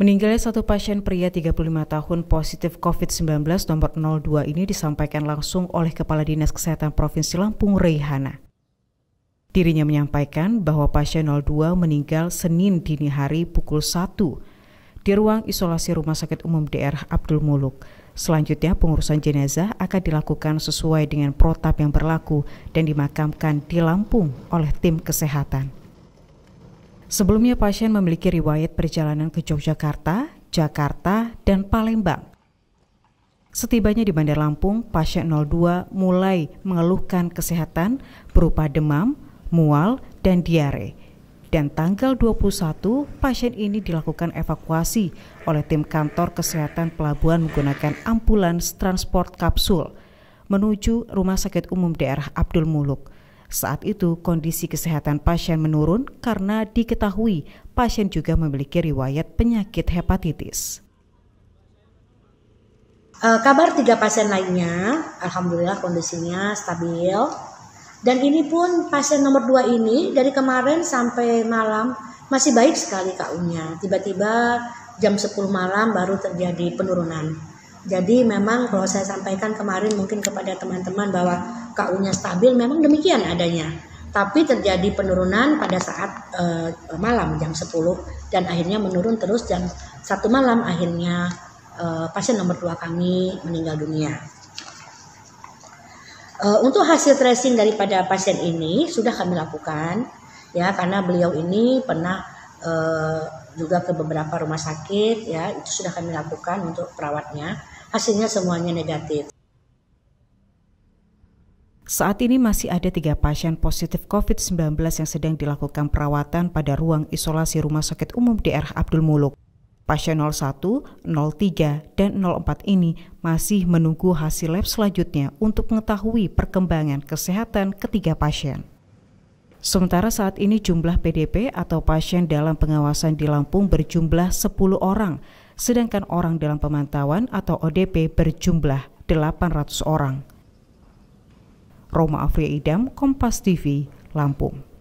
Meninggalnya satu pasien pria 35 tahun positif COVID-19 nomor 02 ini disampaikan langsung oleh Kepala Dinas Kesehatan Provinsi Lampung, Reihana. Dirinya menyampaikan bahwa pasien 02 meninggal Senin dini hari pukul 1 di ruang isolasi Rumah Sakit Umum DR Abdul Muluk. Selanjutnya pengurusan jenazah akan dilakukan sesuai dengan protap yang berlaku dan dimakamkan di Lampung oleh tim kesehatan. Sebelumnya pasien memiliki riwayat perjalanan ke Yogyakarta, Jakarta, dan Palembang. Setibanya di Bandar Lampung, pasien 02 mulai mengeluhkan kesehatan berupa demam, mual, dan diare. Dan tanggal 21, pasien ini dilakukan evakuasi oleh tim kantor kesehatan pelabuhan menggunakan ambulans transport kapsul menuju Rumah Sakit Umum Daerah Abdul Muluk. Saat itu kondisi kesehatan pasien menurun karena diketahui pasien juga memiliki riwayat penyakit hepatitis. Uh, kabar tiga pasien lainnya, alhamdulillah kondisinya stabil. Dan ini pun pasien nomor dua ini dari kemarin sampai malam masih baik sekali kaunya. Tiba-tiba jam 10 malam baru terjadi penurunan. Jadi memang kalau saya sampaikan kemarin mungkin kepada teman-teman bahwa KU-nya stabil memang demikian adanya. Tapi terjadi penurunan pada saat uh, malam jam 10 dan akhirnya menurun terus jam satu malam akhirnya uh, pasien nomor dua kami meninggal dunia. Uh, untuk hasil tracing daripada pasien ini sudah kami lakukan ya karena beliau ini pernah uh, juga ke beberapa rumah sakit ya itu sudah kami lakukan untuk perawatnya hasilnya semuanya negatif. Saat ini masih ada tiga pasien positif COVID-19 yang sedang dilakukan perawatan pada ruang isolasi Rumah Sakit Umum daerah Abdul Muluk. Pasien 01, 03, dan 04 ini masih menunggu hasil lab selanjutnya untuk mengetahui perkembangan kesehatan ketiga pasien. Sementara saat ini jumlah PDP atau pasien dalam pengawasan di Lampung berjumlah 10 orang sedangkan orang dalam pemantauan atau ODP berjumlah 800 orang. Roma Afria Idam, Kompas TV, Lampung.